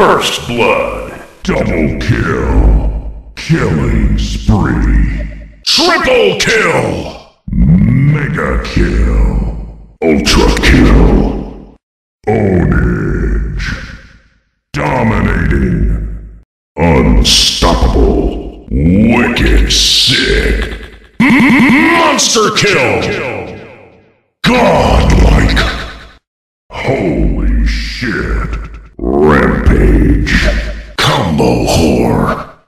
First blood. Double kill. Killing spree. Triple kill. Mega kill. Ultra kill. Ownage. Dominating. Unstoppable. Wicked sick. Monster kill. Godlike. Holy shit. more.